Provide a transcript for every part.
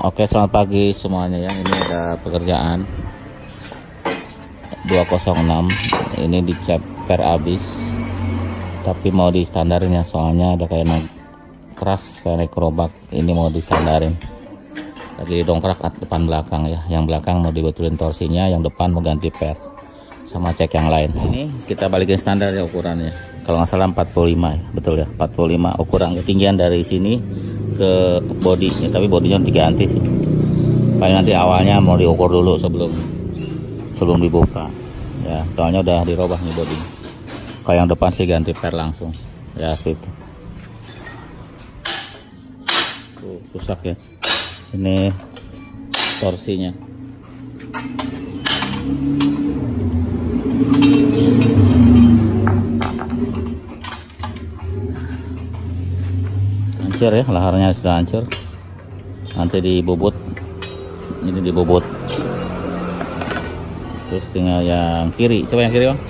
Oke selamat pagi semuanya ya. Ini ada pekerjaan. 206 ini dicap per habis. Tapi mau di standarin ya soalnya ada kayak naik keras kayak naik gerobak. Ini mau di standarin lagi didongkrak depan belakang ya. Yang belakang mau dibetulin torsinya yang depan mau ganti per. Sama cek yang lain. Ini kita balikin standar ya ukurannya. Kalau nggak salah 45 ya. Betul ya 45 ukuran ketinggian dari sini ke body ya, tapi bodinya diganti sih. Paling nanti awalnya mau diukur dulu sebelum sebelum dibuka. Ya soalnya udah dirubah nih body kalau yang depan sih ganti per langsung. Ya Tuh, rusak ya. Ini torsinya hancur ya laharnya sudah hancur. Nanti dibobot. Ini dibobot. Terus tinggal yang kiri. Coba yang kiri bang.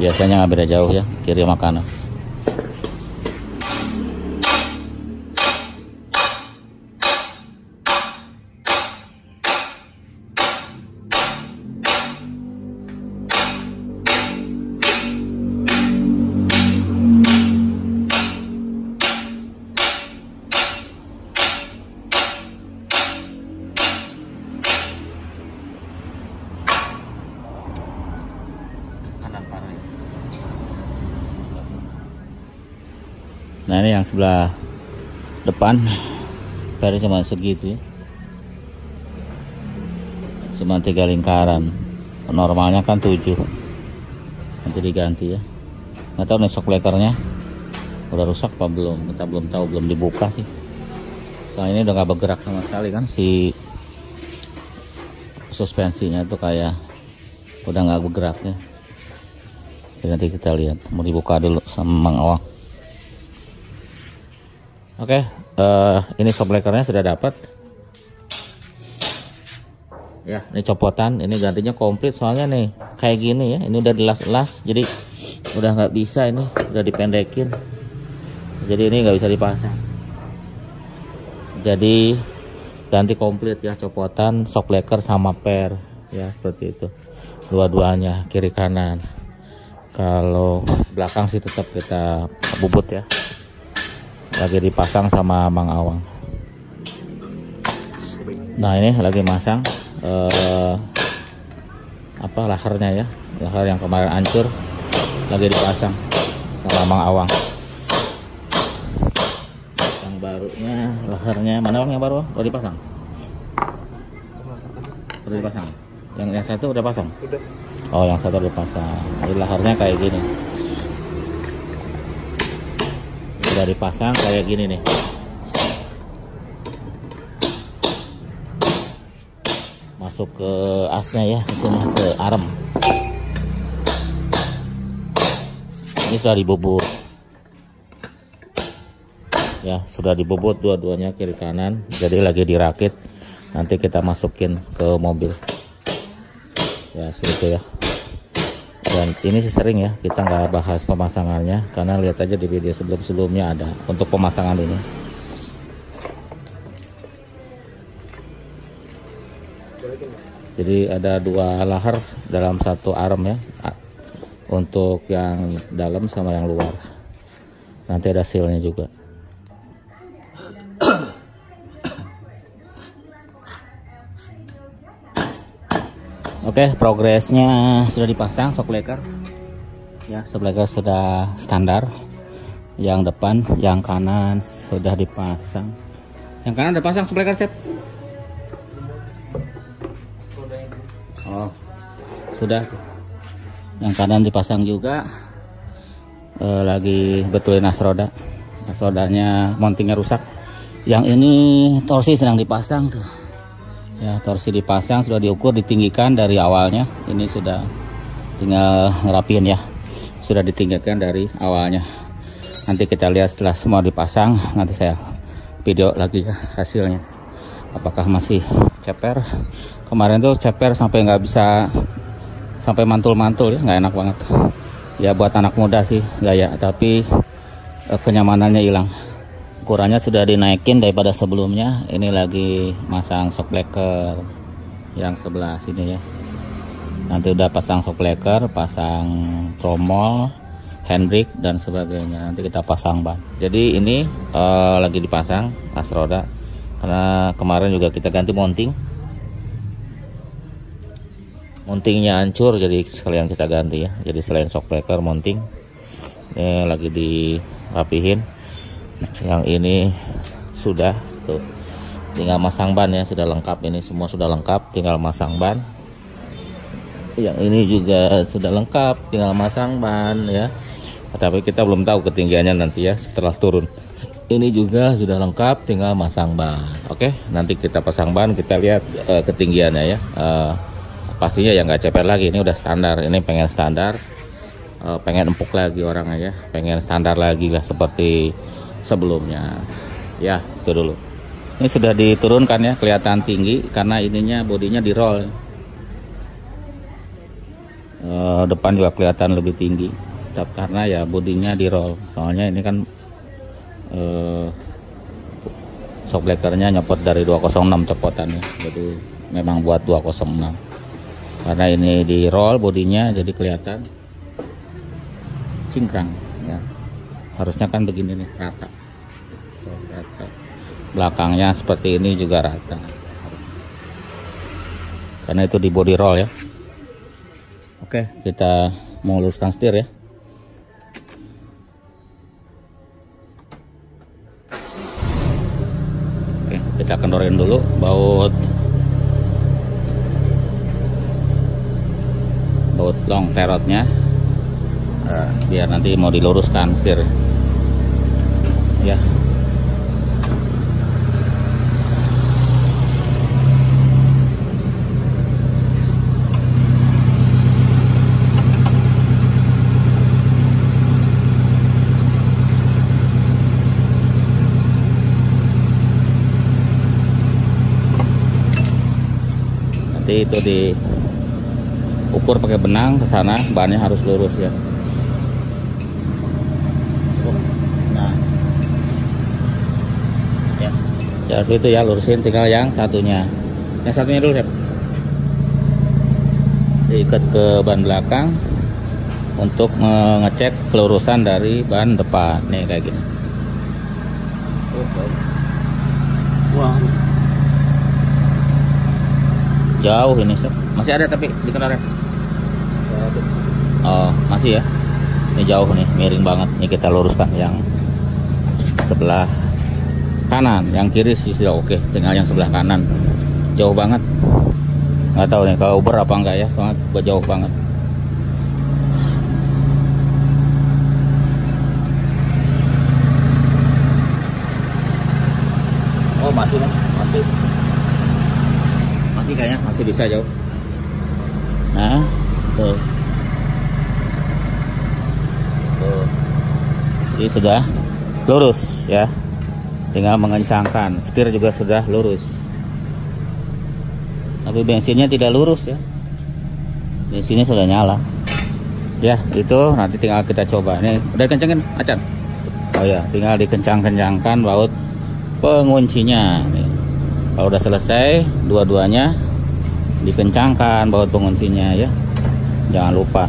Biasanya beda jauh ya kiri sama Nah ini yang sebelah depan. Peri cuma segitu ya. Cuma tiga lingkaran. Normalnya kan tujuh. Nanti diganti ya. Nggak tahu nih shock breakernya Udah rusak apa belum. Kita belum tahu belum dibuka sih. Soalnya ini udah nggak bergerak sama sekali kan Si suspensinya tuh kayak Udah nggak bergerak ya. Jadi nanti kita lihat. Mau dibuka dulu sama Mang Awang oke eh, ini soblekernya sudah dapat. Ya ini copotan ini gantinya komplit soalnya nih kayak gini ya ini udah dilas-las jadi udah nggak bisa ini udah dipendekin. Jadi ini nggak bisa dipasang. Jadi ganti komplit ya copotan shockbreaker sama per ya seperti itu. Dua-duanya kiri kanan. Kalau belakang sih tetap kita bubut ya lagi dipasang sama Mang Awang. Nah ini lagi masang eh, apa laharnya ya. Lahar yang kemarin hancur lagi dipasang sama Mang Awang. Yang barunya laharnya mana bang yang baru udah dipasang? Udah dipasang? Yang yang satu udah pasang? Udah. Oh yang satu udah pasang Jadi laharnya kayak gini Udah dipasang kayak gini nih. Masuk ke asnya ya ke sini ke arem. Ini sudah dibobot Ya sudah dibobot dua-duanya kiri kanan. Jadi lagi dirakit. Nanti kita masukin ke mobil. Ya seperti ya dan ini sih sering ya kita nggak bahas pemasangannya karena lihat aja di video sebelum-sebelumnya ada untuk pemasangan ini. Jadi ada dua lahar dalam satu arm ya untuk yang dalam sama yang luar. Nanti ada sealnya juga Oke, progresnya sudah dipasang shock breaker. Ya, shock breaker sudah standar. Yang depan, yang kanan sudah dipasang. Yang kanan udah pasang shock breaker set. Oh, sudah. Yang kanan dipasang juga. Eh, lagi betulin as roda. As rodanya mountingnya rusak. Yang ini torsi sedang dipasang tuh ya torsi dipasang sudah diukur ditinggikan dari awalnya. Ini sudah tinggal ngerapiin ya. Sudah ditinggikan dari awalnya. Nanti kita lihat setelah semua dipasang nanti saya video lagi ya hasilnya. Apakah masih ceper? Kemarin tuh ceper sampai nggak bisa sampai mantul-mantul ya nggak enak banget. Ya buat anak muda sih gaya tapi eh, kenyamanannya hilang ukurannya sudah dinaikin daripada sebelumnya. Ini lagi masang shock breaker yang sebelah sini ya. Nanti udah pasang shock breaker pasang tromol handbrake dan sebagainya. Nanti kita pasang ban. Jadi ini uh, lagi dipasang as roda. Karena kemarin juga kita ganti mounting. Mountingnya hancur jadi sekalian kita ganti ya. Jadi selain shock breaker mounting ini lagi dirapihin yang ini sudah tuh. Tinggal masang ban ya sudah lengkap. Ini semua sudah lengkap tinggal masang ban. Yang ini juga sudah lengkap tinggal masang ban ya. Tapi kita belum tahu ketinggiannya nanti ya setelah turun. Ini juga sudah lengkap tinggal masang ban. Oke nanti kita pasang ban kita lihat uh, ketinggiannya ya. Uh, pastinya ya nggak cepet lagi. Ini udah standar ini pengen standar. Uh, pengen empuk lagi orangnya ya pengen standar lagi lah seperti sebelumnya. Ya itu dulu. Ini sudah diturunkan ya kelihatan tinggi karena ininya bodinya di roll. Uh, depan juga kelihatan lebih tinggi tetap karena ya bodinya di roll. Soalnya ini kan eh, shock breakernya nyopot dari 206 copotannya. Jadi memang buat 206 karena ini di roll bodinya jadi kelihatan cingkrang ya harusnya kan begini nih rata. Rata. Belakangnya seperti ini juga rata. Karena itu di body roll ya. Oke. Kita menguluskan setir ya. Kita kendorin dulu baut. Baut long terotnya uh, biar nanti mau diluruskan setir ya. Nanti itu di ukur pakai benang ke sana bannya harus lurus ya nah ya ya itu ya lurusin tinggal yang satunya. Yang satunya dulu ya diikat ke ban belakang untuk mengecek pelurusan dari ban depan. Nih kayak gini. Wow jauh ini sob masih ada tapi di kendaraan. Oh masih ya? Ini jauh nih miring banget. Ini kita luruskan yang sebelah kanan yang kiri sih sudah oke. Tinggal yang sebelah kanan. Jauh banget. Nggak tahu nih kalau Uber apa enggak ya? Buat jauh banget. Oh masih masih. Masih kayaknya? Masih bisa jauh. Nah tuh. Tuh. Ini sudah lurus ya tinggal mengencangkan. Setir juga sudah lurus. Tapi bensinnya tidak lurus ya. Bensinnya sudah nyala. Ya itu nanti tinggal kita coba. Ini udah kencengin acan? Oh ya tinggal dikencang-kencangkan baut penguncinya. Kalau udah selesai dua-duanya dikencangkan baut penguncinya ya. Jangan lupa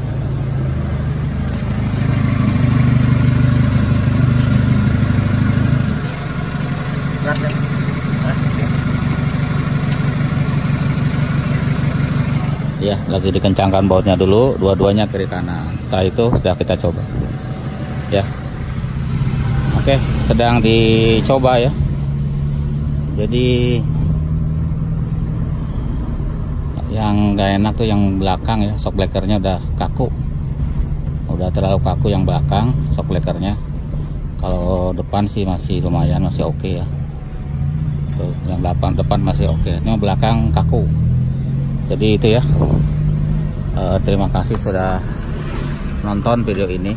ya lagi dikencangkan bautnya dulu dua-duanya kiri kanan. Setelah itu sudah kita coba. Ya. Oke sedang dicoba ya. Jadi yang gak enak tuh yang belakang ya shock blackernya udah kaku. Udah terlalu kaku yang belakang shock blackernya kalau depan sih masih lumayan masih oke okay ya. Tuh yang belakang depan masih oke. Okay. cuma belakang kaku jadi itu ya. E, terima kasih sudah nonton video ini